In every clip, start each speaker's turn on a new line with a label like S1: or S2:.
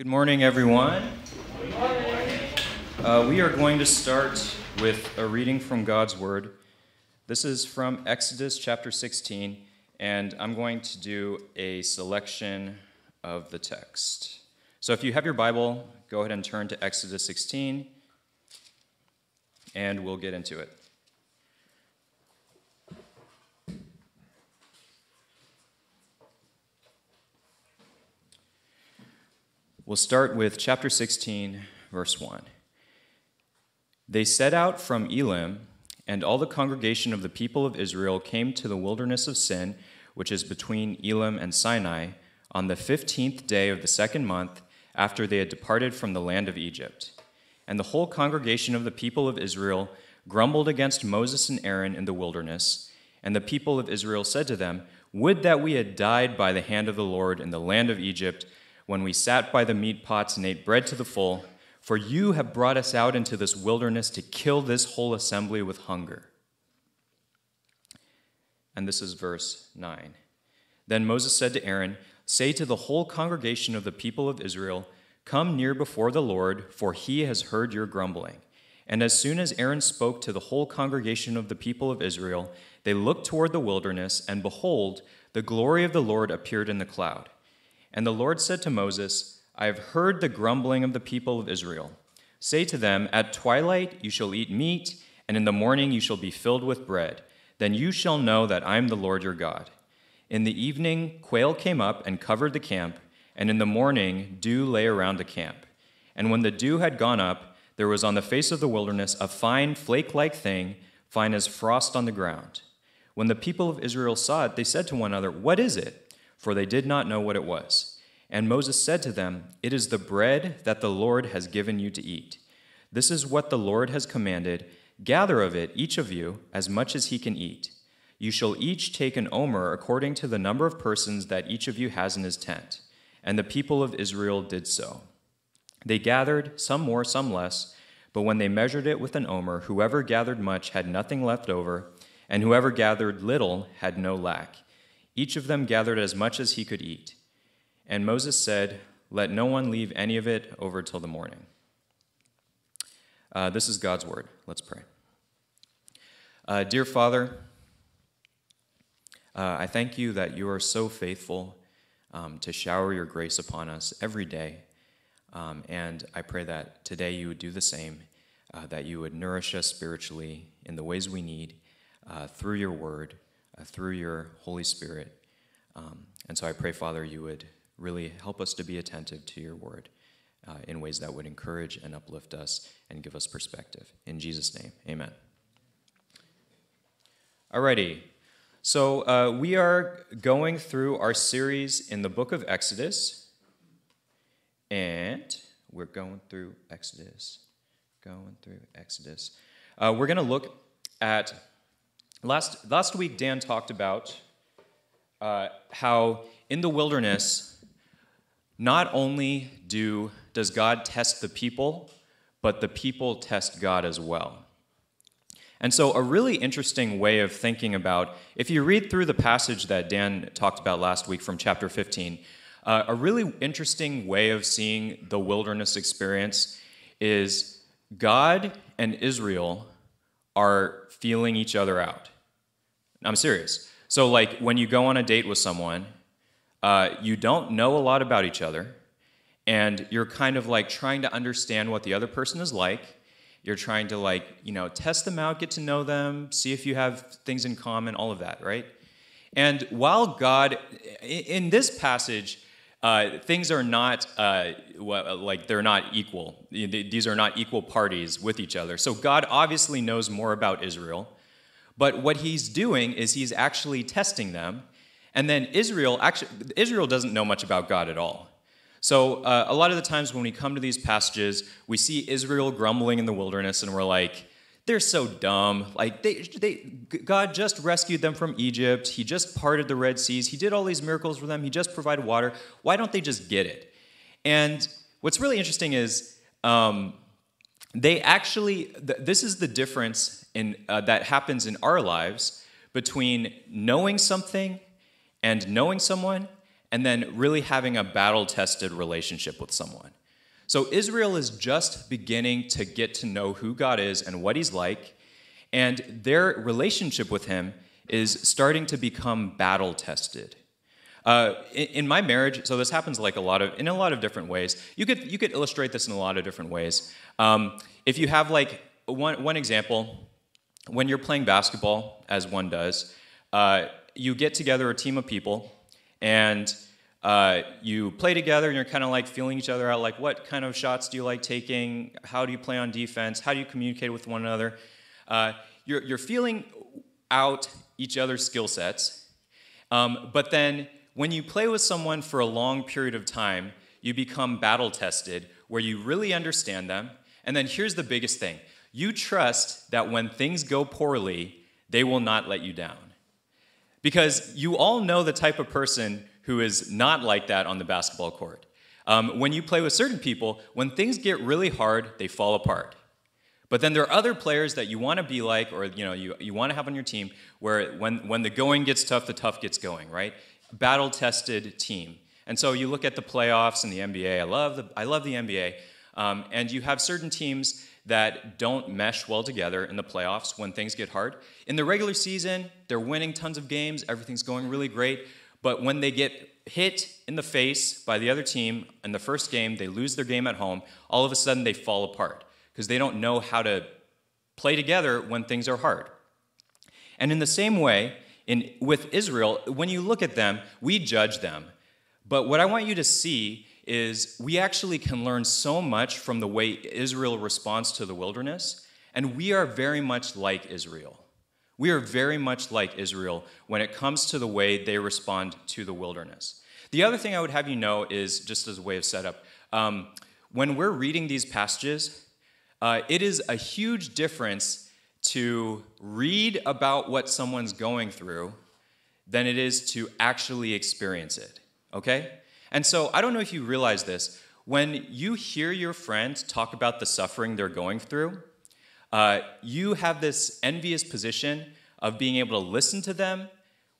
S1: Good morning, everyone. Uh, we are going to start with a reading from God's Word. This is from Exodus chapter 16, and I'm going to do a selection of the text. So if you have your Bible, go ahead and turn to Exodus 16, and we'll get into it. We'll start with chapter 16, verse 1. They set out from Elim, and all the congregation of the people of Israel came to the wilderness of Sin, which is between Elim and Sinai, on the fifteenth day of the second month after they had departed from the land of Egypt. And the whole congregation of the people of Israel grumbled against Moses and Aaron in the wilderness. And the people of Israel said to them, Would that we had died by the hand of the Lord in the land of Egypt when we sat by the meat pots and ate bread to the full, for you have brought us out into this wilderness to kill this whole assembly with hunger. And this is verse 9. Then Moses said to Aaron, Say to the whole congregation of the people of Israel, Come near before the Lord, for he has heard your grumbling. And as soon as Aaron spoke to the whole congregation of the people of Israel, they looked toward the wilderness, and behold, the glory of the Lord appeared in the cloud. And the Lord said to Moses, I have heard the grumbling of the people of Israel. Say to them, At twilight you shall eat meat, and in the morning you shall be filled with bread. Then you shall know that I am the Lord your God. In the evening, quail came up and covered the camp, and in the morning, dew lay around the camp. And when the dew had gone up, there was on the face of the wilderness a fine flake like thing, fine as frost on the ground. When the people of Israel saw it, they said to one another, What is it? For they did not know what it was. And Moses said to them, It is the bread that the Lord has given you to eat. This is what the Lord has commanded. Gather of it, each of you, as much as he can eat. You shall each take an omer according to the number of persons that each of you has in his tent. And the people of Israel did so. They gathered, some more, some less, but when they measured it with an omer, whoever gathered much had nothing left over, and whoever gathered little had no lack. Each of them gathered as much as he could eat. And Moses said, Let no one leave any of it over till the morning. Uh, this is God's word. Let's pray. Uh, dear Father, uh, I thank you that you are so faithful um, to shower your grace upon us every day. Um, and I pray that today you would do the same, uh, that you would nourish us spiritually in the ways we need uh, through your word through your Holy Spirit. Um, and so I pray, Father, you would really help us to be attentive to your word uh, in ways that would encourage and uplift us and give us perspective. In Jesus' name, amen. Alrighty, so uh, we are going through our series in the book of Exodus, and we're going through Exodus. Going through Exodus. Uh, we're going to look at Last, last week, Dan talked about uh, how in the wilderness, not only do, does God test the people, but the people test God as well. And so, a really interesting way of thinking about, if you read through the passage that Dan talked about last week from chapter 15, uh, a really interesting way of seeing the wilderness experience is God and Israel are feeling each other out. I'm serious. So, like, when you go on a date with someone, uh, you don't know a lot about each other, and you're kind of like trying to understand what the other person is like. You're trying to, like, you know, test them out, get to know them, see if you have things in common, all of that, right? And while God, in this passage, uh, things are not uh, like they're not equal. These are not equal parties with each other. So God obviously knows more about Israel. But what he's doing is he's actually testing them. And then Israel, actually, Israel doesn't know much about God at all. So uh, a lot of the times when we come to these passages, we see Israel grumbling in the wilderness, and we're like, they're so dumb. Like they, they, God just rescued them from Egypt. He just parted the Red Seas. He did all these miracles for them. He just provided water. Why don't they just get it? And what's really interesting is um, they actually. Th- this is the difference in, uh, that happens in our lives between knowing something and knowing someone and then really having a battle tested relationship with someone. So Israel is just beginning to get to know who God is and what He's like, and their relationship with Him is starting to become battle tested. Uh, in, in, my marriage, so this happens like a lot of in a lot of different ways. You could you could illustrate this in a lot of different ways. Um, if you have like one one example, when you're playing basketball, as one does, uh, you get together a team of people and uh, you play together and you're kind of like feeling each other out like what kind of shots do you like taking how do you play on defense how do you communicate with one another uh, you're, you're feeling out each other's skill sets um, but then when you play with someone for a long period of time you become battle tested where you really understand them and then here's the biggest thing you trust that when things go poorly they will not let you down because you all know the type of person who is not like that on the basketball court. Um, when you play with certain people, when things get really hard, they fall apart. But then there are other players that you want to be like, or you know, you, you want to have on your team, where when, when the going gets tough, the tough gets going, right? Battle-tested team. And so you look at the playoffs in the NBA. I love the, I love the NBA. Um, and you have certain teams that don't mesh well together in the playoffs when things get hard. In the regular season, they're winning tons of games, everything's going really great. But when they get hit in the face by the other team in the first game, they lose their game at home, all of a sudden they fall apart because they don't know how to play together when things are hard. And in the same way, in, with Israel, when you look at them, we judge them. But what I want you to see is we actually can learn so much from the way Israel responds to the wilderness, and we are very much like Israel. We are very much like Israel when it comes to the way they respond to the wilderness. The other thing I would have you know is just as a way of setup um, when we're reading these passages, uh, it is a huge difference to read about what someone's going through than it is to actually experience it. Okay? And so I don't know if you realize this. When you hear your friends talk about the suffering they're going through, uh, you have this envious position of being able to listen to them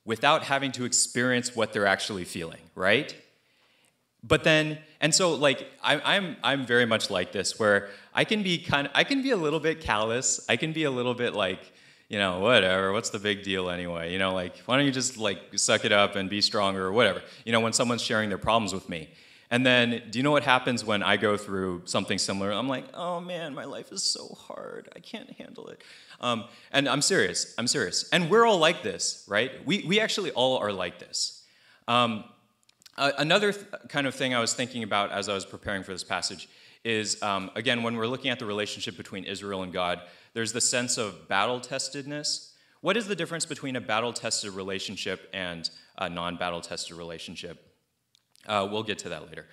S1: without having to experience what they're actually feeling, right? But then, and so like I, I'm I'm very much like this, where I can be kind of I can be a little bit callous. I can be a little bit like, you know, whatever. What's the big deal anyway? You know, like why don't you just like suck it up and be stronger or whatever? You know, when someone's sharing their problems with me. And then, do you know what happens when I go through something similar? I'm like, oh man, my life is so hard. I can't handle it. Um, and I'm serious. I'm serious. And we're all like this, right? We, we actually all are like this. Um, uh, another th- kind of thing I was thinking about as I was preparing for this passage is, um, again, when we're looking at the relationship between Israel and God, there's the sense of battle testedness. What is the difference between a battle tested relationship and a non battle tested relationship? Uh, we'll get to that later.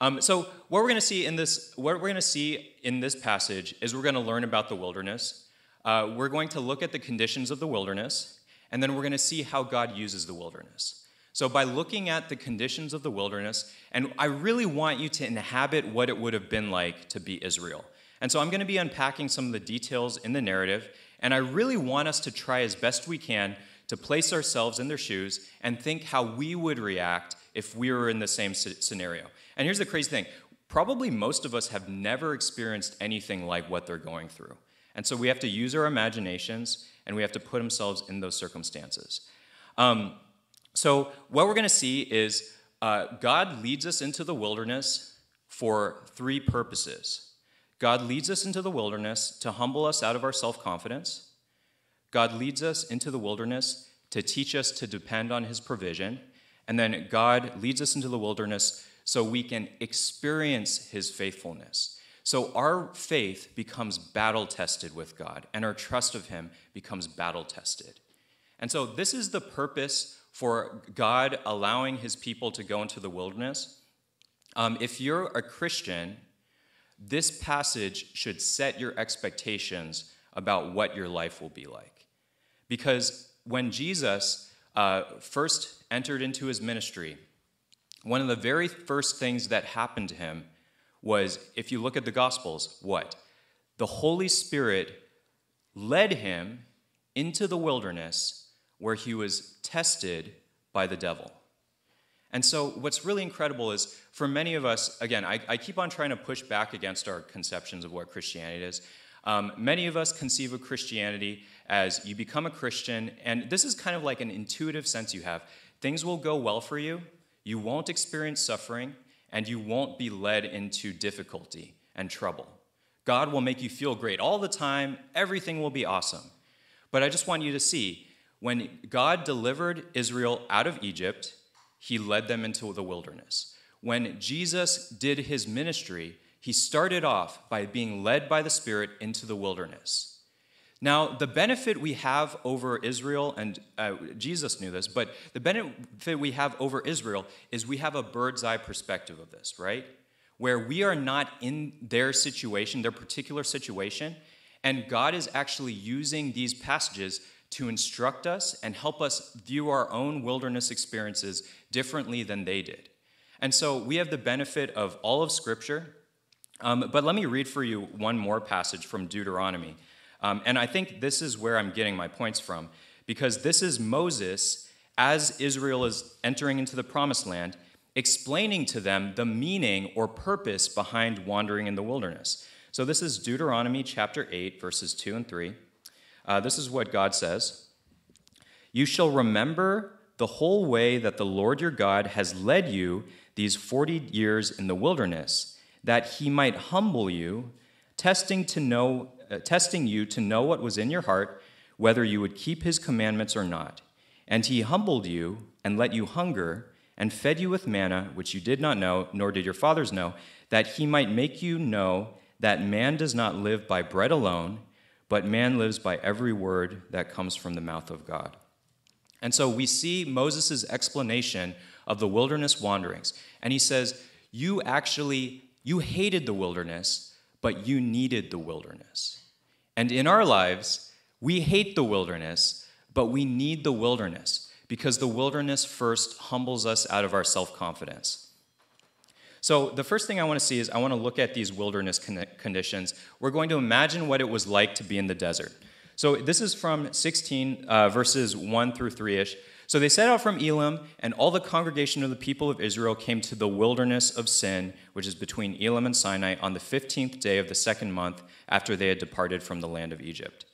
S1: Um, so what we're going to see in this, what we're going to see in this passage is we're going to learn about the wilderness. Uh, we're going to look at the conditions of the wilderness, and then we're going to see how God uses the wilderness. So by looking at the conditions of the wilderness, and I really want you to inhabit what it would have been like to be Israel. And so I'm going to be unpacking some of the details in the narrative, and I really want us to try as best we can to place ourselves in their shoes and think how we would react if we were in the same scenario. And here's the crazy thing probably most of us have never experienced anything like what they're going through. And so we have to use our imaginations and we have to put ourselves in those circumstances. Um, so, what we're going to see is uh, God leads us into the wilderness for three purposes. God leads us into the wilderness to humble us out of our self confidence. God leads us into the wilderness to teach us to depend on his provision. And then God leads us into the wilderness so we can experience his faithfulness. So our faith becomes battle tested with God, and our trust of him becomes battle tested. And so this is the purpose for God allowing his people to go into the wilderness. Um, if you're a Christian, this passage should set your expectations about what your life will be like. Because when Jesus uh, first entered into his ministry, one of the very first things that happened to him was if you look at the Gospels, what? The Holy Spirit led him into the wilderness where he was tested by the devil. And so, what's really incredible is for many of us, again, I, I keep on trying to push back against our conceptions of what Christianity is. Um, many of us conceive of Christianity as you become a Christian, and this is kind of like an intuitive sense you have. Things will go well for you, you won't experience suffering, and you won't be led into difficulty and trouble. God will make you feel great all the time, everything will be awesome. But I just want you to see when God delivered Israel out of Egypt, he led them into the wilderness. When Jesus did his ministry, he started off by being led by the Spirit into the wilderness. Now, the benefit we have over Israel, and uh, Jesus knew this, but the benefit we have over Israel is we have a bird's eye perspective of this, right? Where we are not in their situation, their particular situation, and God is actually using these passages to instruct us and help us view our own wilderness experiences differently than they did. And so we have the benefit of all of Scripture. Um, but let me read for you one more passage from Deuteronomy. Um, and I think this is where I'm getting my points from, because this is Moses, as Israel is entering into the promised land, explaining to them the meaning or purpose behind wandering in the wilderness. So this is Deuteronomy chapter 8, verses 2 and 3. Uh, this is what God says You shall remember the whole way that the Lord your God has led you these 40 years in the wilderness, that he might humble you, testing to know uh, testing you to know what was in your heart, whether you would keep his commandments or not. And he humbled you and let you hunger and fed you with manna, which you did not know, nor did your fathers know, that he might make you know that man does not live by bread alone, but man lives by every word that comes from the mouth of God. And so we see Moses' explanation of the wilderness wanderings. And he says, You actually, you hated the wilderness, but you needed the wilderness. And in our lives, we hate the wilderness, but we need the wilderness because the wilderness first humbles us out of our self confidence. So, the first thing I want to see is I want to look at these wilderness conditions. We're going to imagine what it was like to be in the desert. So, this is from 16, uh, verses 1 through 3 ish. So they set out from Elim, and all the congregation of the people of Israel came to the wilderness of Sin, which is between Elim and Sinai, on the 15th day of the second month after they had departed from the land of Egypt.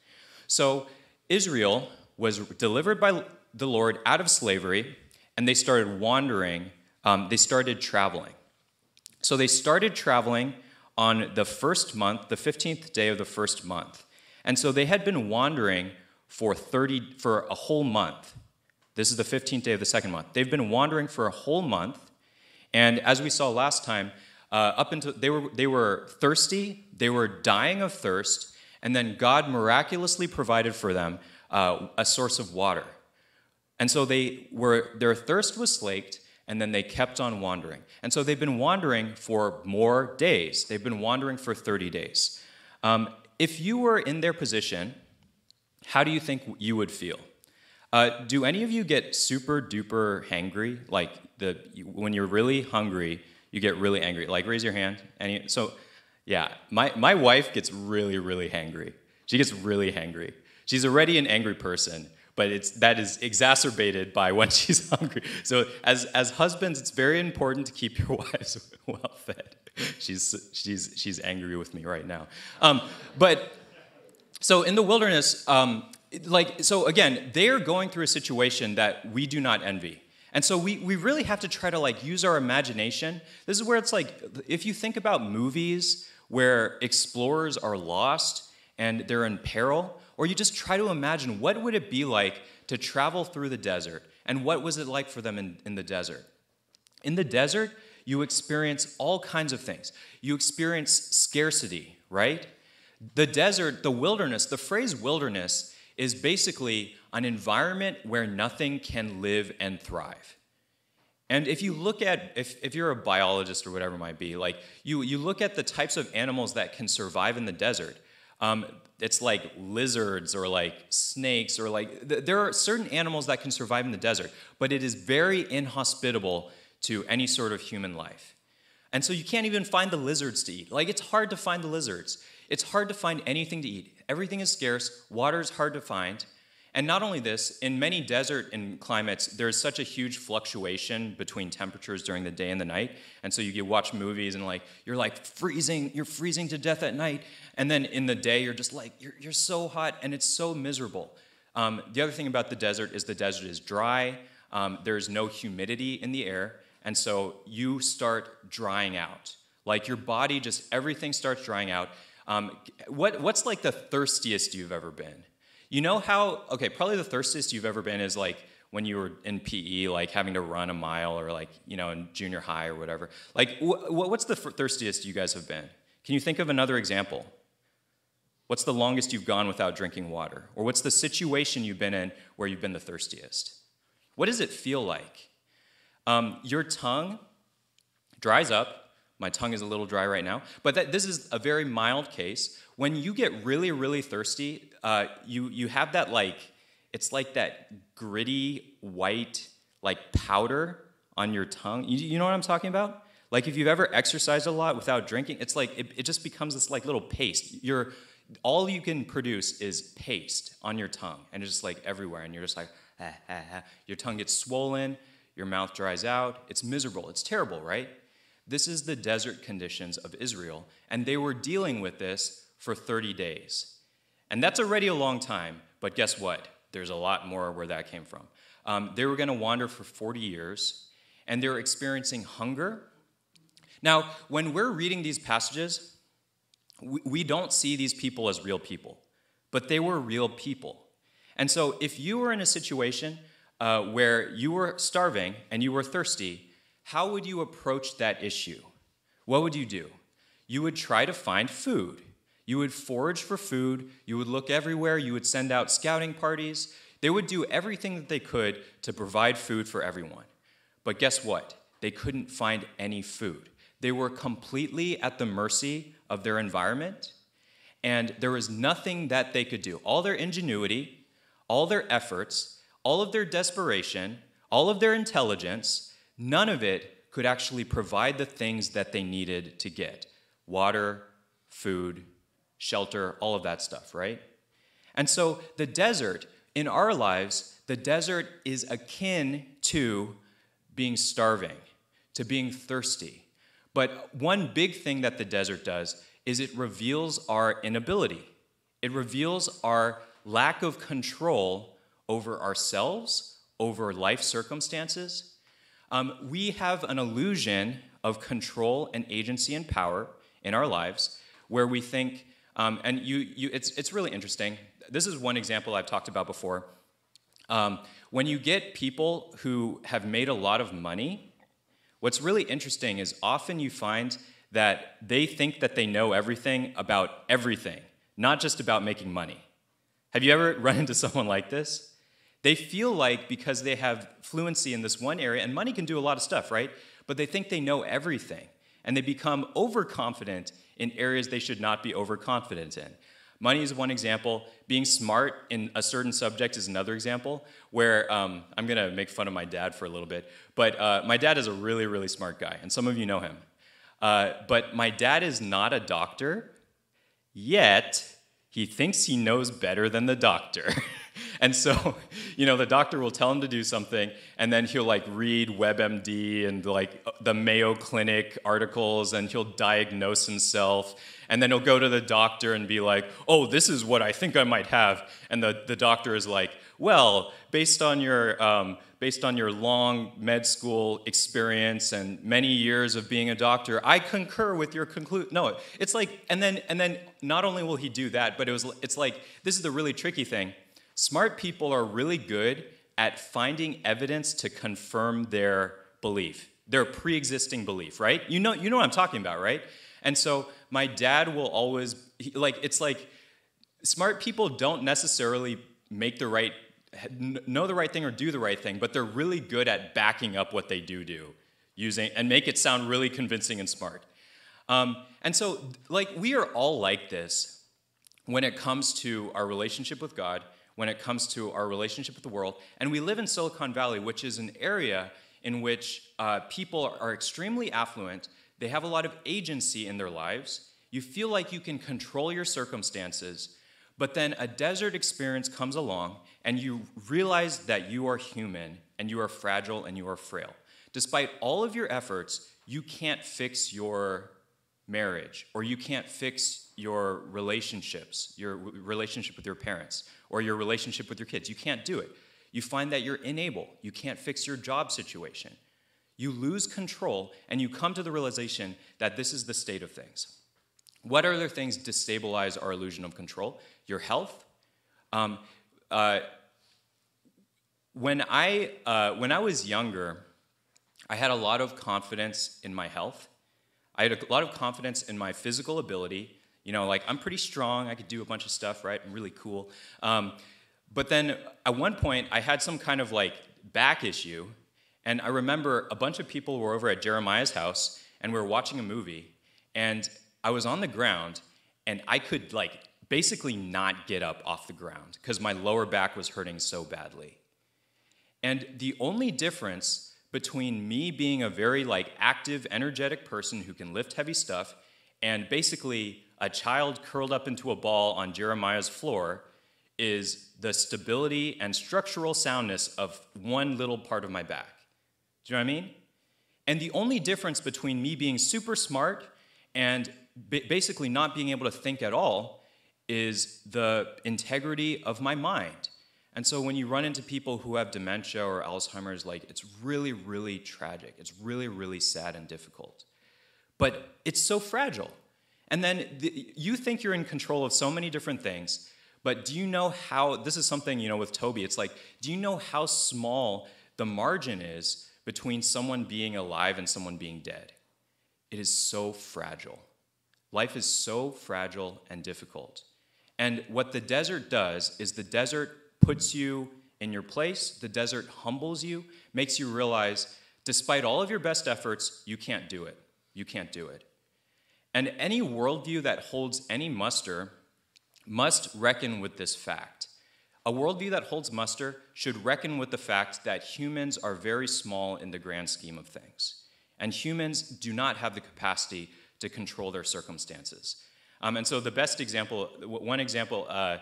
S1: So Israel was delivered by the Lord out of slavery, and they started wandering, um, they started traveling. So they started traveling on the first month, the 15th day of the first month. And so they had been wandering for 30 for a whole month. This is the 15th day of the second month. They've been wandering for a whole month, and as we saw last time, uh, up until they were they were thirsty, they were dying of thirst, and then God miraculously provided for them uh, a source of water. And so they were their thirst was slaked, and then they kept on wandering. And so they've been wandering for more days. They've been wandering for 30 days. Um, if you were in their position, how do you think you would feel? Uh, do any of you get super duper hangry? Like the when you're really hungry, you get really angry. Like raise your hand. Any so yeah, my, my wife gets really, really hangry. She gets really hangry. She's already an angry person, but it's that is exacerbated by when she's hungry. So as as husbands, it's very important to keep your wives well fed. She's she's she's angry with me right now. Um, but so in the wilderness, um, like so again they're going through a situation that we do not envy and so we, we really have to try to like use our imagination this is where it's like if you think about movies where explorers are lost and they're in peril or you just try to imagine what would it be like to travel through the desert? And what was it like for them in, in the desert? In the desert you experience all kinds of things. You experience scarcity right? The desert the wilderness the phrase wilderness is basically an environment where nothing can live and thrive. And if you look at, if, if you're a biologist or whatever it might be, like you, you look at the types of animals that can survive in the desert, um, it's like lizards or like snakes or like, th- there are certain animals that can survive in the desert, but it is very inhospitable to any sort of human life. And so you can't even find the lizards to eat. Like it's hard to find the lizards. It's hard to find anything to eat. Everything is scarce, water is hard to find. And not only this, in many desert climates, there's such a huge fluctuation between temperatures during the day and the night. And so you watch movies and like you're like freezing, you're freezing to death at night, and then in the day you're just like you're, you're so hot and it's so miserable. Um, the other thing about the desert is the desert is dry. Um, there's no humidity in the air, and so you start drying out. Like your body, just everything starts drying out. Um, what, what's like the thirstiest you've ever been? You know how, okay, probably the thirstiest you've ever been is like when you were in PE, like having to run a mile or like, you know, in junior high or whatever. Like, wh- what's the thirstiest you guys have been? Can you think of another example? What's the longest you've gone without drinking water? Or what's the situation you've been in where you've been the thirstiest? What does it feel like? Um, your tongue dries up. My tongue is a little dry right now, but that, this is a very mild case. When you get really, really thirsty, uh, you, you have that like, it's like that gritty white like powder on your tongue. You, you know what I'm talking about? Like if you've ever exercised a lot without drinking, it's like it, it just becomes this like little paste. You're all you can produce is paste on your tongue, and it's just like everywhere, and you're just like, ah, ah, ah. your tongue gets swollen, your mouth dries out. It's miserable. It's terrible, right? This is the desert conditions of Israel, and they were dealing with this for 30 days. And that's already a long time, but guess what? There's a lot more where that came from. Um, they were going to wander for 40 years, and they were experiencing hunger. Now, when we're reading these passages, we, we don't see these people as real people, but they were real people. And so, if you were in a situation uh, where you were starving and you were thirsty, how would you approach that issue? What would you do? You would try to find food. You would forage for food. You would look everywhere. You would send out scouting parties. They would do everything that they could to provide food for everyone. But guess what? They couldn't find any food. They were completely at the mercy of their environment, and there was nothing that they could do. All their ingenuity, all their efforts, all of their desperation, all of their intelligence, none of it could actually provide the things that they needed to get water, food, shelter, all of that stuff, right? And so the desert, in our lives, the desert is akin to being starving, to being thirsty. But one big thing that the desert does is it reveals our inability. It reveals our lack of control over ourselves, over life circumstances. Um, we have an illusion of control and agency and power in our lives where we think um, and you, you, it's, it's really interesting. This is one example I've talked about before. Um, when you get people who have made a lot of money, what's really interesting is often you find that they think that they know everything about everything, not just about making money. Have you ever run into someone like this? They feel like because they have fluency in this one area, and money can do a lot of stuff, right? But they think they know everything, and they become overconfident in areas they should not be overconfident in. Money is one example. Being smart in a certain subject is another example. Where um, I'm to make fun of my dad for a little bit, but uh, my dad is a really, really smart guy, and some of you know him. Uh, but my dad is not a doctor, yet he thinks he knows better than the doctor. and so, you know, the doctor will tell him to do something, and then he'll like read WebMD and like the Mayo Clinic articles, and he'll diagnose himself. And then he'll go to the doctor and be like, oh, this is what I think I might have. And the, the doctor is like, well, based on your um, based on your long med school experience and many years of being a doctor, I concur with your conclusion. No, it's like, and then and then not only will he do that, but it was it's like this is the really tricky thing. Smart people are really good at finding evidence to confirm their belief, their pre-existing belief, right? You know, you know what I'm talking about, right? And so my dad will always he, like it's like smart people don't necessarily make the right know the right thing or do the right thing, but they're really good at backing up what they do do, using and make it sound really convincing and smart. Um, and so, like, we are all like this when it comes to our relationship with God, when it comes to our relationship with the world. And we live in Silicon Valley, which is an area in which uh, people are extremely affluent, they have a lot of agency in their lives. You feel like you can control your circumstances, But then a desert experience comes along, and you realize that you are human, and you are fragile, and you are frail. Despite all of your efforts, you can't fix your marriage, or you can't fix your relationships, your relationship with your parents, or your relationship with your kids. You can't do it. You find that you're unable. You can't fix your job situation. You lose control, and you come to the realization that this is the state of things. What other things destabilize our illusion of control? Your health. Um, uh, when I uh, when I was younger, I had a lot of confidence in my health. I had a lot of confidence in my physical ability. You know, like I'm pretty strong. I could do a bunch of stuff, right? I'm really cool. Um, but then at one point, I had some kind of like back issue, and I remember a bunch of people were over at Jeremiah's house, and we were watching a movie, and I was on the ground, and I could like basically not get up off the ground because my lower back was hurting so badly. And the only difference between me being a very like active, energetic person who can lift heavy stuff and basically a child curled up into a ball on Jeremiah's floor is the stability and structural soundness of one little part of my back. Do you know what I mean? And the only difference between me being super smart and basically not being able to think at all is the integrity of my mind. And so when you run into people who have dementia or Alzheimer's, like it's really, really tragic. It's really, really sad and difficult. But it's so fragile. And then the, you think you're in control of so many different things, but do you know how, this is something, you know, with Toby, it's like, do you know how small the margin is between someone being alive and someone being dead? It is so fragile. Life is so fragile and difficult. And what the desert does is the desert puts you in your place, the desert humbles you, makes you realize, despite all of your best efforts, you can't do it. You can't do it. And any worldview that holds any muster must reckon with this fact. A worldview that holds muster should reckon with the fact that humans are very small in the grand scheme of things. And humans do not have the capacity to control their circumstances. Um, and so, the best example, one example, uh,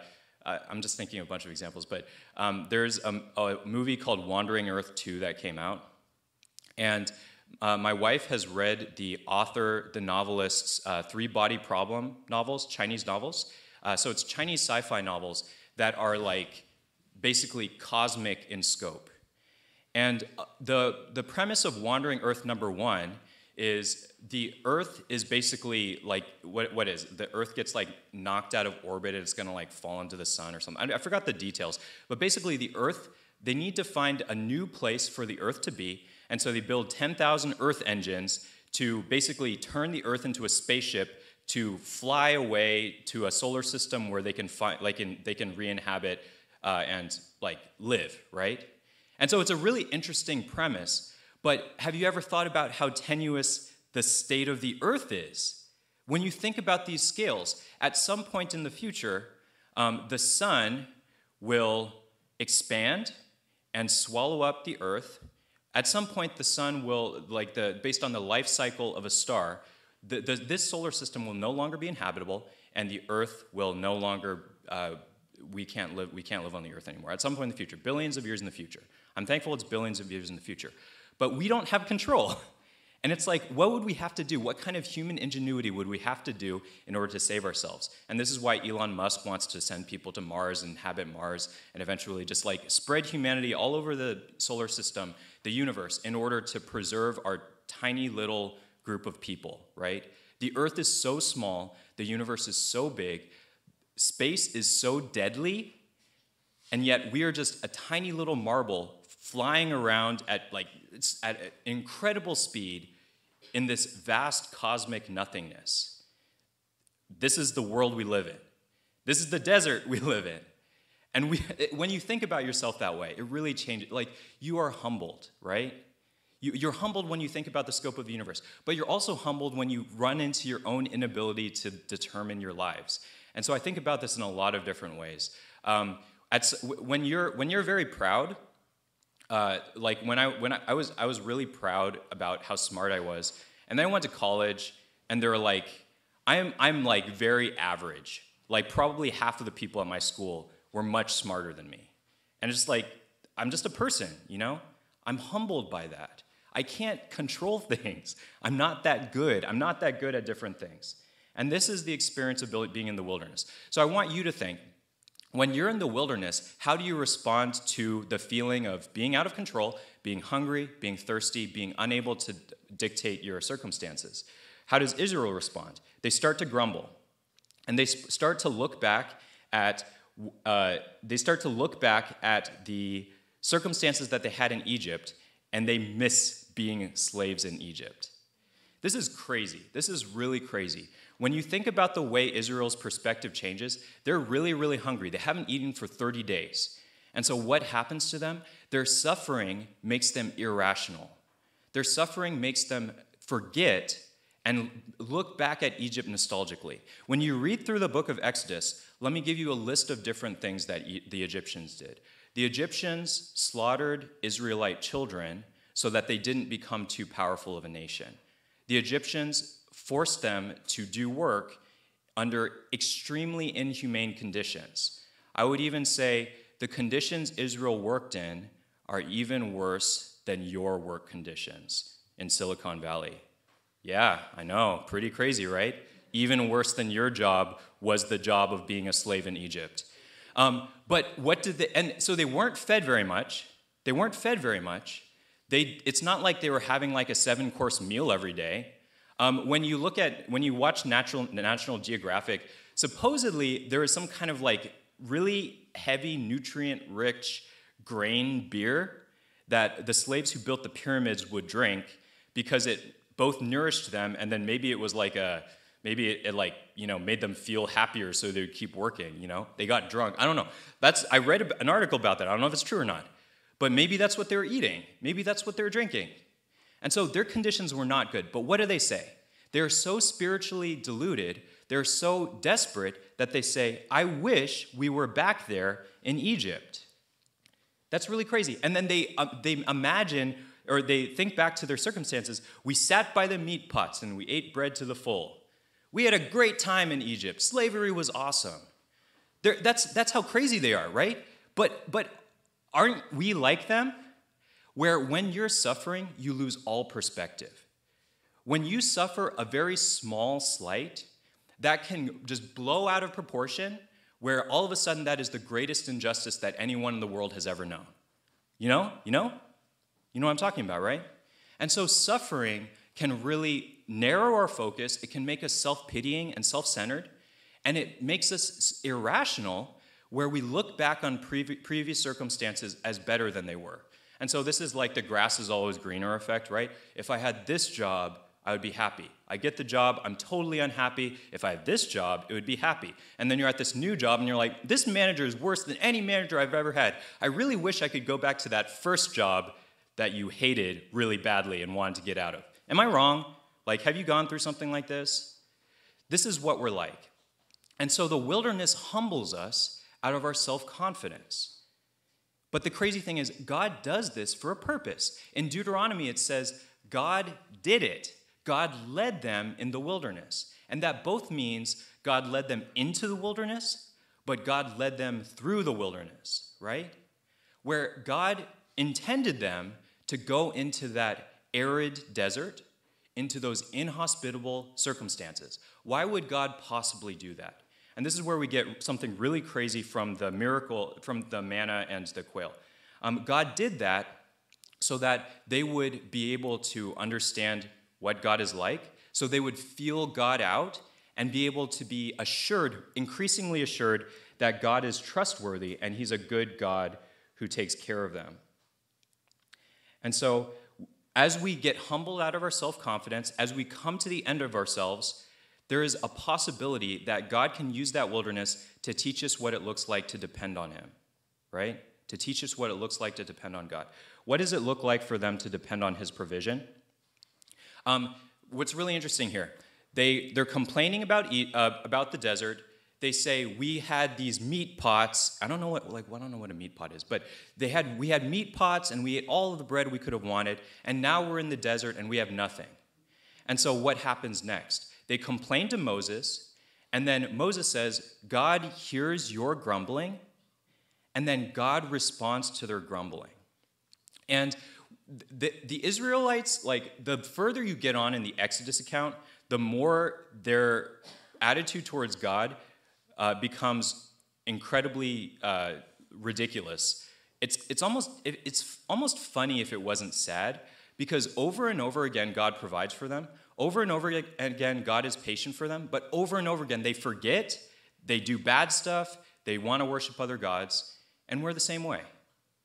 S1: uh, I'm just thinking of a bunch of examples, but um, there's a, a, movie called Wandering Earth 2 that came out. And uh, my wife has read the author, the novelist's uh, Three Body Problem novels, Chinese novels. Uh, so it's Chinese sci fi novels that are like basically cosmic in scope. And uh, the, the premise of Wandering Earth number one is the Earth is basically like what what is the Earth gets like knocked out of orbit and it's gonna like fall into the sun or something. I, I forgot the details, but basically the Earth they need to find a new place for the Earth to be, and so they build 10,000 Earth engines to basically turn the Earth into a spaceship to fly away to a solar system where they can find like in, they can re-inhabit uh, and like live, right? And so it's a really interesting premise but have you ever thought about how tenuous the state of the earth is? When you think about these scales, at some point in the future, um, the sun will expand and swallow up the earth. At some point, the sun will, like the, based on the life cycle of a star, the, the, this solar system will no longer be inhabitable, and the earth will no longer, uh, we, can't live, we can't live on the earth anymore. At some point in the future, billions of years in the future. I'm thankful it's billions of years in the future but we don't have control. And it's like, what would we have to do? What kind of human ingenuity would we have to do in order to save ourselves? And this is why Elon Musk wants to send people to Mars and inhabit Mars and eventually just like spread humanity all over the solar system, the universe, in order to preserve our tiny little group of people, right? The Earth is so small, the universe is so big, space is so deadly, and yet we are just a tiny little marble flying around at like at incredible speed in this vast cosmic nothingness. This is the world we live in. This is the desert we live in. And we, when you think about yourself that way, it really changes. Like, you are humbled, right? You, are humbled when you think about the scope of the universe, but you're also humbled when you run into your own inability to determine your lives. And so I think about this in a lot of different ways. Um, at, when, you're, when you're very proud, uh, like when I when I, I, was I was really proud about how smart I was, and then I went to college, and they were like, I'm I'm like very average, like probably half of the people at my school were much smarter than me. And it's just like, I'm just a person, you know? I'm humbled by that. I can't control things. I'm not that good. I'm not that good at different things. And this is the experience of being in the wilderness. So I want you to think when you're in the wilderness, how do you respond to the feeling of being out of control, being hungry, being thirsty, being unable to dictate your circumstances? How does Israel respond? They start to grumble. And they start to look back at uh, they start to look back at the circumstances that they had in Egypt, and they miss being slaves in Egypt. This is crazy. This is really crazy. When you think about the way Israel's perspective changes, they're really, really hungry. They haven't eaten for 30 days. And so, what happens to them? Their suffering makes them irrational. Their suffering makes them forget and look back at Egypt nostalgically. When you read through the book of Exodus, let me give you a list of different things that the Egyptians did. The Egyptians slaughtered Israelite children so that they didn't become too powerful of a nation. The Egyptians forced them to do work under extremely inhumane conditions. I would even say the conditions Israel worked in are even worse than your work conditions in Silicon Valley. Yeah, I know, pretty crazy, right? Even worse than your job was the job of being a slave in Egypt. Um, but what did they, and so they weren't fed very much. They weren't fed very much. They, it's not like they were having like a seven course meal every day. Um, when you look at, when you watch Natural, National Geographic, supposedly there is some kind of like really heavy, nutrient rich grain beer that the slaves who built the pyramids would drink because it both nourished them and then maybe it was like a maybe it, it, like you know made them feel happier so they would keep working you know? They got drunk. I don't know. That's i read an article about that. I don't know if it's true or not. But maybe that's what they were eating. Maybe that's what they were drinking and so their conditions were not good but what do they say they're so spiritually deluded they're so desperate that they say i wish we were back there in egypt that's really crazy and then they, uh, they imagine or they think back to their circumstances. We sat by the meat pots and we ate bread to the full. We had a great time in Egypt. Slavery was awesome. That's, that's how crazy they are, right? But, but aren't we like them? Where when you're suffering, you lose all perspective. When you suffer a very small slight, that can just blow out of proportion, where all of a sudden that is the greatest injustice that anyone in the world has ever known. You know? You know? You know what I'm talking about, right? And so suffering can really narrow our focus, it can make us self pitying and self centered, and it makes us irrational where we look back on previ- previous circumstances as better than they were. And so this is like the grass is always greener effect, right? If I had this job, I would be happy. I get the job, I'm totally unhappy. If I had this job, it would be happy. And then you're at this new job and you're like, this manager is worse than any manager I've ever had. I really wish I could go back to that first job that you hated really badly and wanted to get out of. Am I wrong? Like, have you gone through something like this? This is what we're like. And so the wilderness humbles us out of our self confidence. But the crazy thing is, God does this for a purpose. In Deuteronomy, it says, God did it. God led them in the wilderness. And that both means God led them into the wilderness, but God led them through the wilderness, right? Where God intended them to go into that arid desert, into those inhospitable circumstances. Why would God possibly do that? And this is where we get something really crazy from the miracle, from the manna and the quail. Um, God did that so that they would be able to understand what God is like, so they would feel God out and be able to be assured, increasingly assured, that God is trustworthy and He's a good God who takes care of them. And so, as we get humbled out of our self confidence, as we come to the end of ourselves, there is a possibility that God can use that wilderness to teach us what it looks like to depend on Him, right? To teach us what it looks like to depend on God. What does it look like for them to depend on His provision? Um, what's really interesting here, they, they're complaining about, uh, about the desert they say we had these meat pots. I don't know what like I don't know what a meat pot is, but they had we had meat pots and we ate all of the bread we could have wanted, and now we're in the desert and we have nothing. And so what happens next? They complain to Moses, And then Moses says, God hears your grumbling, and then God responds to their grumbling. And the, the Israelites, like the further you get on in the Exodus account, the more their attitude towards God uh, becomes incredibly uh, ridiculous. It's, it's, almost, it, it's almost funny if it wasn't sad, because over and over again, God provides for them. Over and over again, God is patient for them. But over and over again, they forget, they do bad stuff, they want to worship other gods, and we're the same way.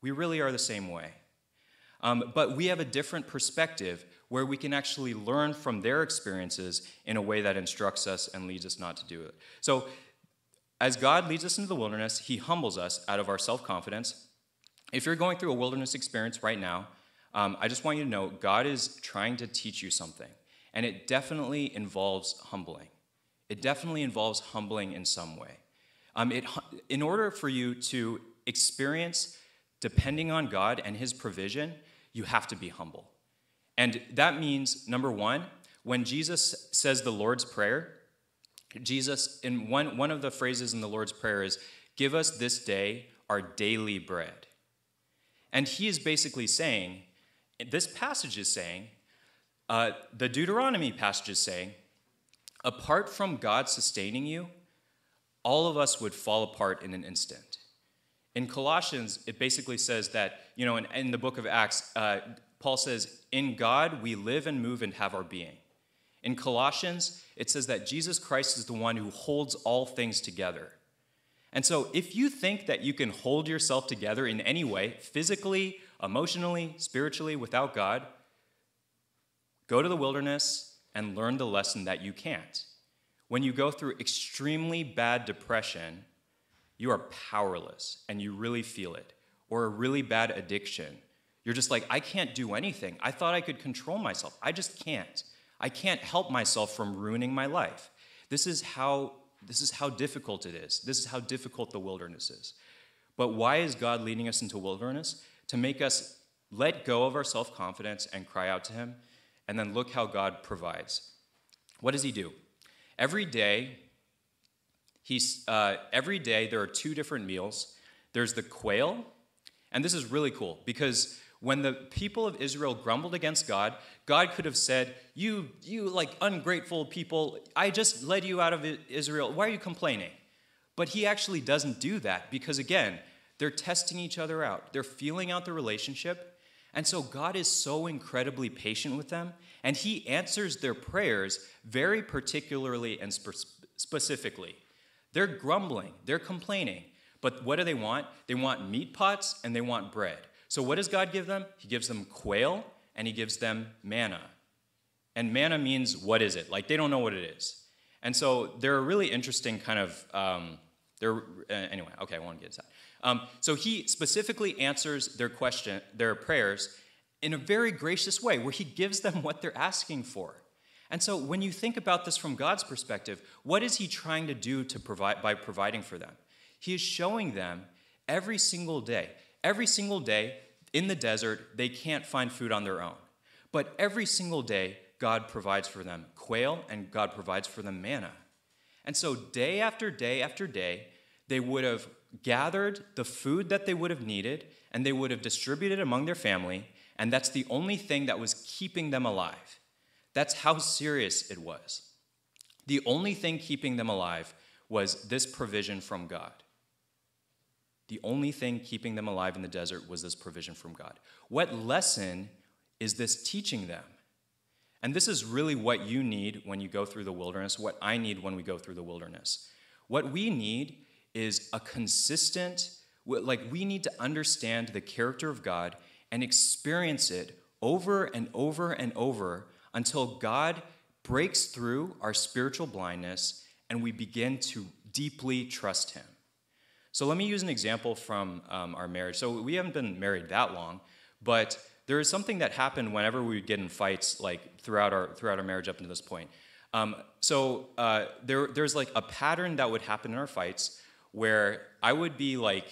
S1: We really are the same way. Um, but we have a different perspective where we can actually learn from their experiences in a way that instructs us and leads us not to do it. So, as God leads us into the wilderness, He humbles us out of our self confidence. If you're going through a wilderness experience right now, um, I just want you to know God is trying to teach you something, and it definitely involves humbling. It definitely involves humbling in some way. Um, it, in order for you to experience depending on God and His provision, you have to be humble. And that means, number one, when Jesus says the Lord's Prayer, Jesus, in one, one of the phrases in the Lord's Prayer is, Give us this day our daily bread. And he is basically saying, this passage is saying, uh, the Deuteronomy passage is saying, apart from God sustaining you, all of us would fall apart in an instant. In Colossians, it basically says that, you know, in, in the book of Acts, uh, Paul says, In God we live and move and have our being. In Colossians, it says that Jesus Christ is the one who holds all things together. And so, if you think that you can hold yourself together in any way, physically, emotionally, spiritually, without God, go to the wilderness and learn the lesson that you can't. When you go through extremely bad depression, you are powerless and you really feel it, or a really bad addiction. You're just like, I can't do anything. I thought I could control myself. I just can't. I can't help myself from ruining my life. This is how this is how difficult it is. This is how difficult the wilderness is. But why is God leading us into wilderness? To make us let go of our self-confidence and cry out to him, and then look how God provides. What does he do? Every day, He's, uh, every day there are two different meals. There's the quail, and this is really cool because when the people of Israel grumbled against God, God could have said, "You, you like ungrateful people! I just led you out of Israel. Why are you complaining?" But He actually doesn't do that because again, they're testing each other out. They're feeling out the relationship, and so God is so incredibly patient with them, and He answers their prayers very particularly and spe- specifically. They're grumbling, they're complaining. But what do they want? They want meat pots and they want bread. So what does God give them? He gives them quail and he gives them manna. And manna means what is it? Like they don't know what it is. And so they're a really interesting kind of, um, they're, uh, anyway, okay, I won't get into that. Um, so he specifically answers their question, their prayers, in a very gracious way where he gives them what they're asking for. And so when you think about this from God's perspective, what is he trying to do to provide by providing for them? He is showing them every single day. Every single day in the desert, they can't find food on their own. But every single day, God provides for them quail and God provides for them manna. And so day after day after day, they would have gathered the food that they would have needed and they would have distributed among their family, and that's the only thing that was keeping them alive. That's how serious it was. The only thing keeping them alive was this provision from God. The only thing keeping them alive in the desert was this provision from God. What lesson is this teaching them? And this is really what you need when you go through the wilderness, what I need when we go through the wilderness. What we need is a consistent, like, we need to understand the character of God and experience it over and over and over until God breaks through our spiritual blindness and we begin to deeply trust Him. So let me use an example from um, our marriage. So we haven't been married that long, but there is something that happened whenever we would get in fights, like throughout our throughout our marriage up to this point. Um, so uh, there, there's like a pattern that would happen in our fights where I would be like,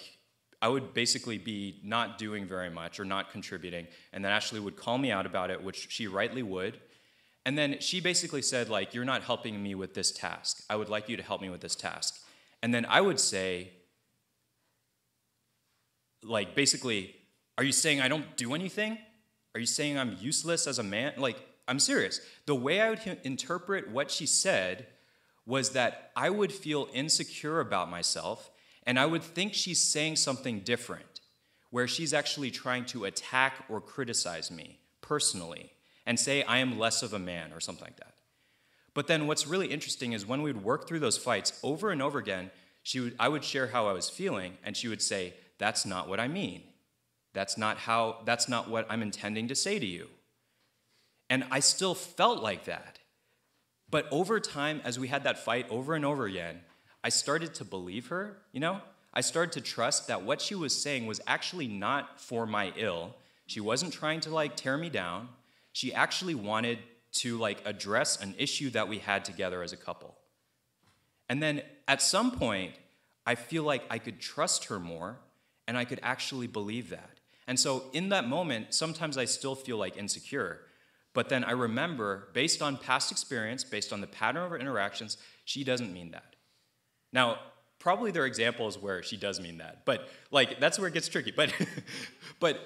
S1: I would basically be not doing very much or not contributing, and then Ashley would call me out about it, which she rightly would, And then she basically said, like, you're not helping me with this task. I would like you to help me with this task. And then I would say, like, basically, are you saying I don't do anything? Are you saying I'm useless as a man? Like, I'm serious. The way I would interpret what she said was that I would feel insecure about myself and I would think she's saying something different, where she's actually trying to attack or criticize me personally and say I am less of a man or something like that. But then what's really interesting is when we'd work through those fights over and over again, she would, I would share how I was feeling, and she would say, That's not what I mean. That's not how, that's not what I'm intending to say to you. And I still felt like that. But over time, as we had that fight over and over again, I started to believe her, you know? I started to trust that what she was saying was actually not for my ill. She wasn't trying to like tear me down. She actually wanted to like address an issue that we had together as a couple. And then at some point, I feel like I could trust her more and I could actually believe that. And so in that moment, sometimes I still feel like insecure. But then I remember, based on past experience, based on the pattern of our interactions, she doesn't mean that. Now, probably there are examples where she does mean that, but like that's where it gets tricky. But, but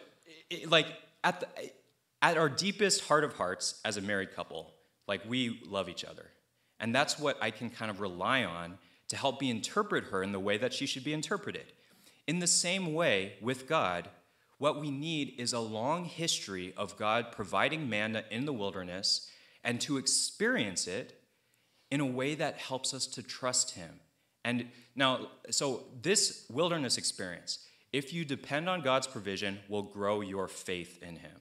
S1: it, like at the, at our deepest heart of hearts as a married couple, like we love each other, and that's what I can kind of rely on to help me interpret her in the way that she should be interpreted. In the same way, with God, what we need is a long history of God providing manna in the wilderness and to experience it in a way that helps us to trust Him and now, so this wilderness experience, if you depend on God's provision, will grow your faith in Him.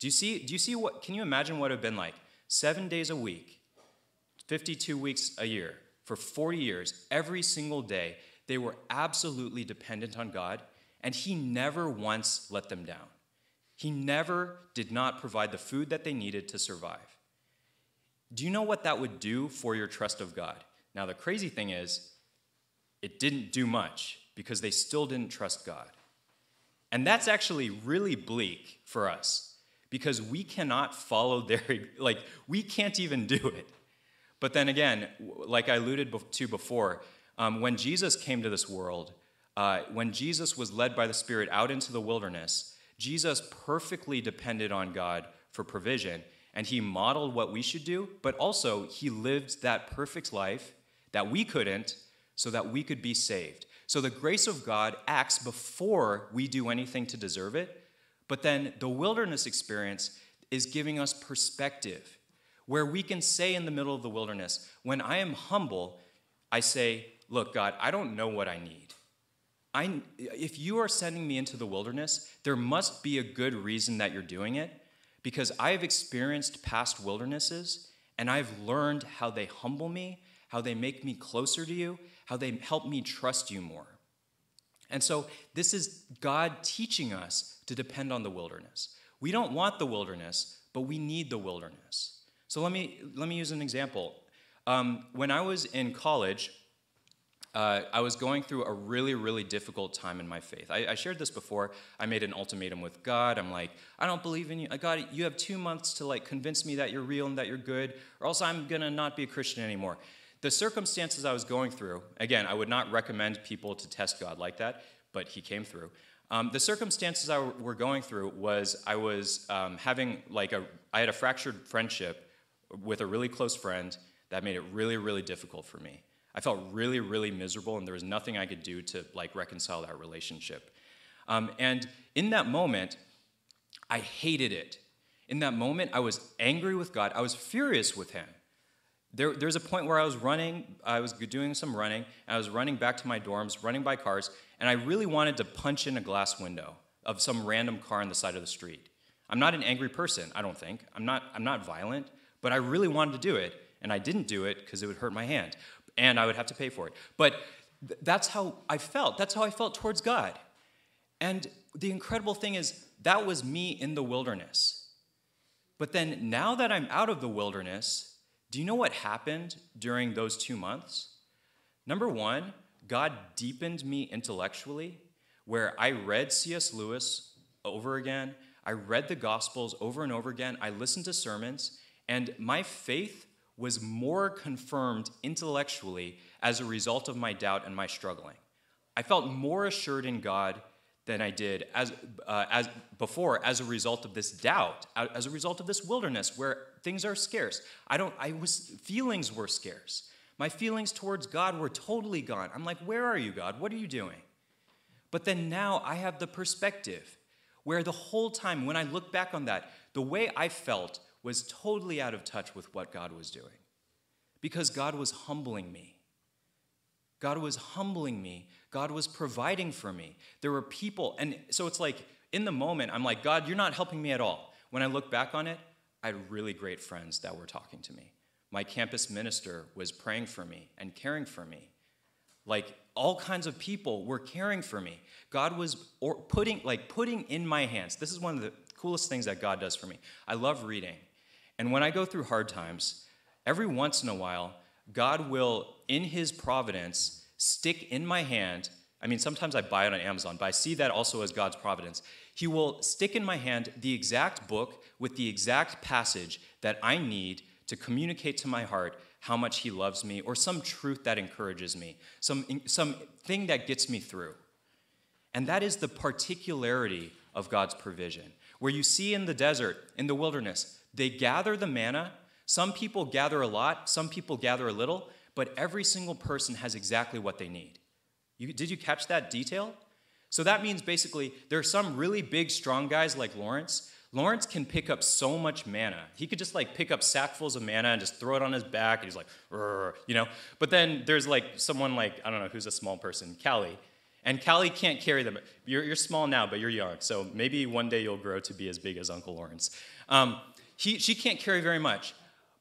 S1: Do you see? Do you see what? Can you imagine what it would have been like? Seven days a week, 52 weeks a year, for 40 years, every single day, they were absolutely dependent on God, and He never once let them down. He never did not provide the food that they needed to survive. Do you know what that would do for your trust of God? Now, the crazy thing is, it didn't do much because they still didn't trust God. And that's actually really bleak for us because we cannot follow their, like, we can't even do it. But then again, like I alluded to before, um, when Jesus came to this world, uh, when Jesus was led by the Spirit out into the wilderness, Jesus perfectly depended on God for provision, and he modeled what we should do, but also he lived that perfect life that we couldn't so that we could be saved. So the grace of God acts before we do anything to deserve it, but then the wilderness experience is giving us perspective where we can say in the middle of the wilderness, when I am humble, I say, Look, God, I don't know what I need. I, if you are sending me into the wilderness, there must be a good reason that you're doing it because I have experienced past wildernesses and I've learned how they humble me how they make me closer to you, how they help me trust you more. And so, this is God teaching us to depend on the wilderness. We don't want the wilderness, but we need the wilderness. So, let me, let me use an example. Um, when I was in college, uh, I was going through a really, really difficult time in my faith. I, I, shared this before. I made an ultimatum with God. I'm like, I don't believe in you. God, you have two months to like convince me that you're real and that you're good, or else I'm gonna not be a Christian anymore the circumstances I was going through, again, I would not recommend people to test God like that, but he came through. Um, the circumstances I were going through was I was um, having like a, I had a fractured friendship with a really close friend that made it really, really difficult for me. I felt really, really miserable, and there was nothing I could do to like reconcile that relationship. Um, and in that moment, I hated it. In that moment, I was angry with God. I was furious with Him there, there's a point where I was running, I was doing some running, and I was running back to my dorms, running by cars, and I really wanted to punch in a glass window of some random car on the side of the street. I'm not an angry person, I don't think. I'm not, I'm not violent, but I really wanted to do it, and I didn't do it because it would hurt my hand, and I would have to pay for it. But th- that's how I felt. That's how I felt towards God. And the incredible thing is, that was me in the wilderness. But then now that I'm out of the wilderness, do you know what happened during those two months? Number one, God deepened me intellectually, where I read C.S. Lewis over again, I read the Gospels over and over again, I listened to sermons, And my faith was more confirmed intellectually as a result of my doubt and my struggling. I felt more assured in God than I did as, uh, as before as a result of this doubt, as a result of this wilderness where things are scarce. I don't, I was, feelings were scarce. My feelings towards God were totally gone. I'm like, where are you, God? What are you doing? But then now I have the perspective where the whole time, when I look back on that, the way I felt was totally out of touch with what God was doing because God was humbling me. God was humbling me. God was providing for me. There were people, and so it's like in the moment, I'm like, God, you're not helping me at all. When I look back on it, I had really great friends that were talking to me. My campus minister was praying for me and caring for me. Like all kinds of people were caring for me. God was putting like putting in my hands. This is one of the coolest things that God does for me. I love reading. And when I go through hard times, every once in a while, God will, in His providence, stick in my hand. I mean, sometimes I buy it on Amazon, but I see that also as God's providence. He will stick in my hand the exact book with the exact passage that I need to communicate to my heart how much He loves me or some truth that encourages me, some, some thing that gets me through. And that is the particularity of God's provision. Where you see in the desert, in the wilderness, they gather the manna. Some people gather a lot, some people gather a little, but every single person has exactly what they need. You, did you catch that detail? So that means basically there are some really big, strong guys like Lawrence. Lawrence can pick up so much manna. He could just like pick up sackfuls of manna and just throw it on his back, and he's like, you know. But then there's like someone like I don't know who's a small person, Callie, and Callie can't carry them. You're, you're small now, but you're young, so maybe one day you'll grow to be as big as Uncle Lawrence. Um, he, she can't carry very much.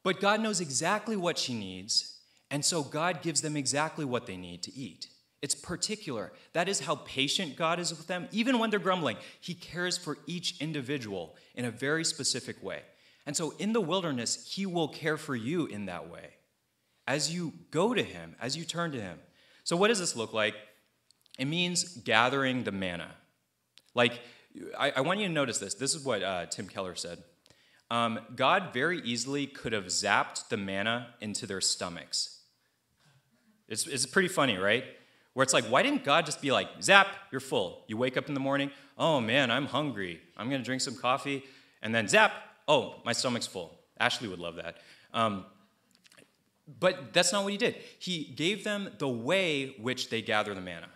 S1: But God knows exactly what she needs, and so God gives them exactly what they need to eat. It's particular. That is how patient God is with them. Even when they're grumbling, He cares for each individual in a very specific way. And so in the wilderness, He will care for you in that way as you go to Him, as you turn to Him. So, what does this look like? It means gathering the manna. Like, I, I want you to notice this. This is what uh, Tim Keller said. Um, God very easily could have zapped the manna into their stomachs. It's, it's pretty funny, right? Where it's like, why didn't God just be like, zap, you're full. You wake up in the morning, oh man, I'm hungry. I'm going to drink some coffee. And then zap, oh, my stomach's full. Ashley would love that. Um, but that's not what he did. He gave them the way which they gather the manna.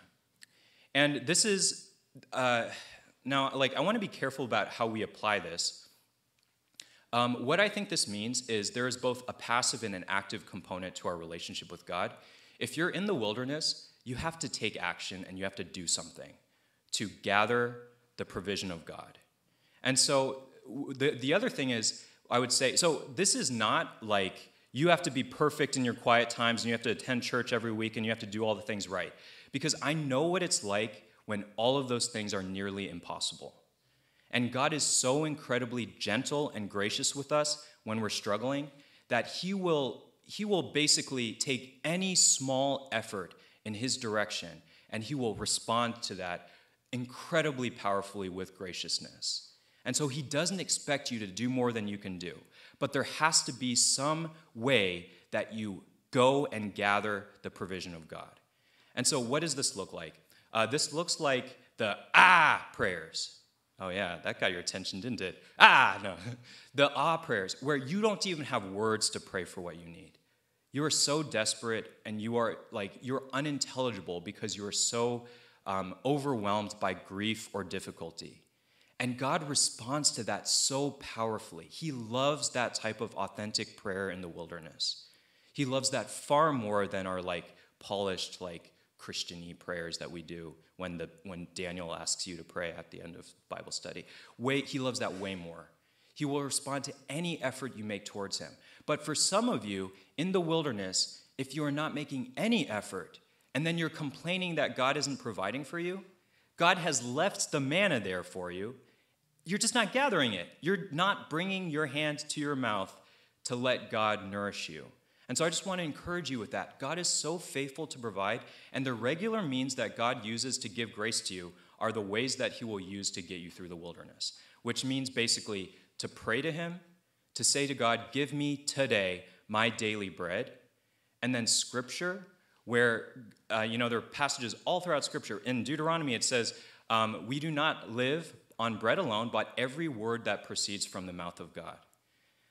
S1: And this is, uh, now, like, I want to be careful about how we apply this um, what I think this means is there is both a passive and an active component to our relationship with God. If you're in the wilderness, you have to take action and you have to do something to gather the provision of God. And so the, the other thing is, I would say, so this is not like you have to be perfect in your quiet times and you have to attend church every week and you have to do all the things right. Because I know what it's like when all of those things are nearly impossible. And God is so incredibly gentle and gracious with us when we're struggling that He will, he will basically take any small effort in His direction and He will respond to that incredibly powerfully with graciousness. And so He doesn't expect you to do more than you can do, but there has to be some way that you go and gather the provision of God. And so, what does this look like? Uh, this looks like the ah prayers. Oh, yeah, that got your attention, didn't it? Ah, no. The ah prayers, where you don't even have words to pray for what you need. You are so desperate and you are like, you're unintelligible because you are so um, overwhelmed by grief or difficulty. And God responds to that so powerfully. He loves that type of authentic prayer in the wilderness. He loves that far more than our like polished, like Christiany prayers that we do when, the, when Daniel asks you to pray at the end of Bible study. Way, he loves that way more. He will respond to any effort you make towards him. But for some of you in the wilderness, if you are not making any effort and then you're complaining that God isn't providing for you, God has left the manna there for you. You're just not gathering it. You're not bringing your hand to your mouth to let God nourish you. And so I just want to encourage you with that. God is so faithful to provide, and the regular means that God uses to give grace to you are the ways that He will use to get you through the wilderness, which means basically to pray to Him, to say to God, Give me today my daily bread. And then scripture, where, uh, you know, there are passages all throughout scripture. In Deuteronomy, it says, um, We do not live on bread alone, but every word that proceeds from the mouth of God.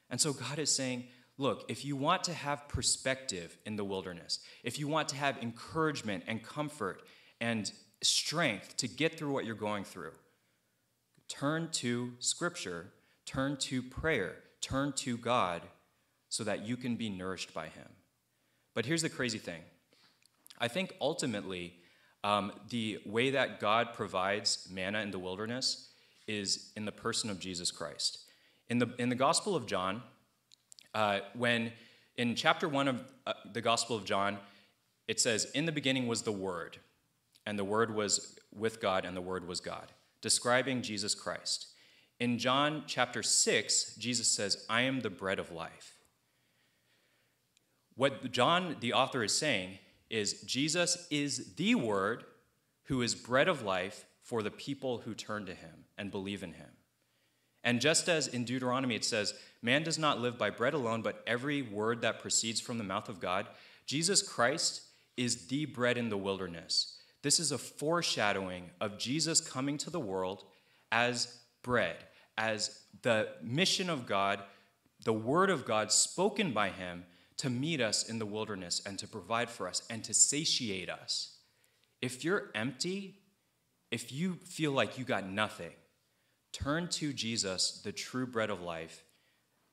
S1: And so God is saying, Look, if you want to have perspective in the wilderness, if you want to have encouragement and comfort and strength to get through what you're going through, turn to Scripture, turn to prayer, turn to God so that you can be nourished by Him. But here's the crazy thing I think ultimately, um, the way that God provides manna in the wilderness is in the person of Jesus Christ. In the, in the Gospel of John, uh, when in chapter 1 of uh, the Gospel of John, it says, In the beginning was the Word, and the Word was with God, and the Word was God, describing Jesus Christ. In John chapter 6, Jesus says, I am the bread of life. What John, the author, is saying is Jesus is the Word who is bread of life for the people who turn to him and believe in him. And just as in Deuteronomy it says, Man does not live by bread alone, but every word that proceeds from the mouth of God, Jesus Christ is the bread in the wilderness. This is a foreshadowing of Jesus coming to the world as bread, as the mission of God, the word of God spoken by him to meet us in the wilderness and to provide for us and to satiate us. If you're empty, if you feel like you got nothing, turn to Jesus, the true bread of life.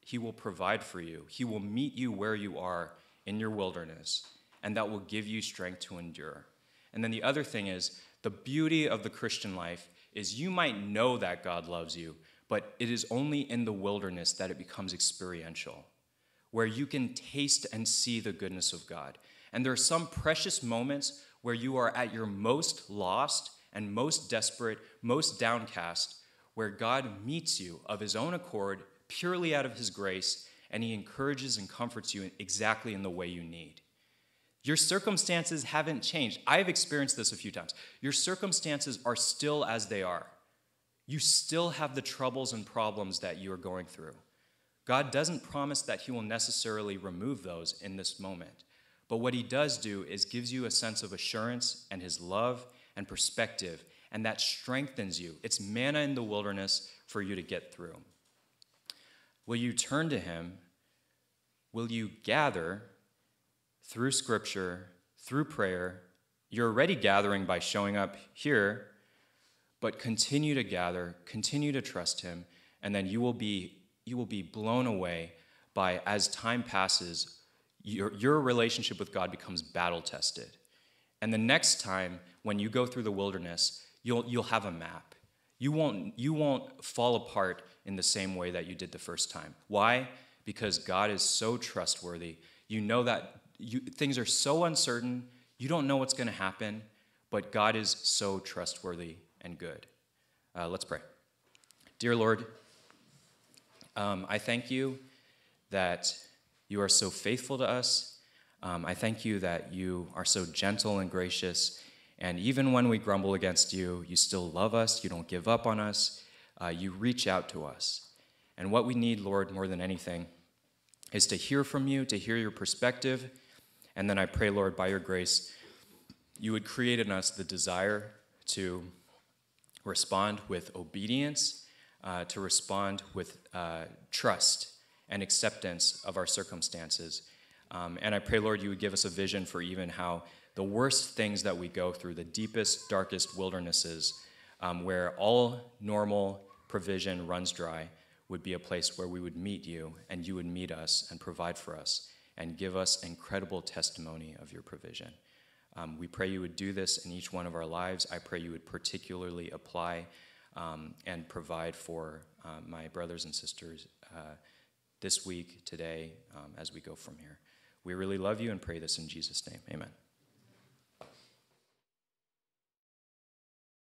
S1: He will provide for you, He will meet you where you are in your wilderness, and that will give you strength to endure. And then the other thing is the beauty of the Christian life is you might know that God loves you, but it is only in the wilderness that it becomes experiential, where you can taste and see the goodness of God. And there are some precious moments where you are at your most lost and most desperate, most downcast, where God meets you of his own accord, purely out of his grace, and he encourages and comforts you exactly in the way you need. Your circumstances haven't changed. I've experienced this a few times. Your circumstances are still as they are. You still have the troubles and problems that you are going through. God doesn't promise that he will necessarily remove those in this moment. But what he does do is gives you a sense of assurance and his love and perspective, and that strengthens you. It's manna in the wilderness for you to get through. Will you turn to Him? Will you gather through Scripture, through prayer? You're already gathering by showing up here, but continue to gather, continue to trust Him, and then you will be, you will be blown away by, as time passes, your, your relationship with God becomes battle tested. And the next time when you go through the wilderness, you'll, you'll have a map. You won't, you won't fall apart in the same way that you did the first time. Why? Because God is so trustworthy. You know that you, things are so uncertain, you don't know what's going to happen, but God is so trustworthy and good. Uh, let's pray. Dear Lord, um, I thank you that you are so faithful to us. Um, I thank you that you are so gentle and gracious and even when we grumble against you, you still love us, you don't give up on us, uh, you reach out to us. And what we need, Lord, more than anything, is to hear from you, to hear your perspective. And then I pray, Lord, by your grace, you would create in us the desire to respond with obedience, uh, to respond with uh, trust and acceptance of our circumstances. Um, and I pray, Lord, you would give us a vision for even how the worst things that we go through, the deepest, darkest wildernesses, um, where all normal provision runs dry, would be a place where we would meet you and you would meet us and provide for us and give us incredible testimony of your provision. Um, we pray you would do this in each one of our lives. I pray you would particularly apply um, and provide for uh, my brothers and sisters uh, this week, today, um, as we go from here. We really love you and pray this in Jesus' name. Amen.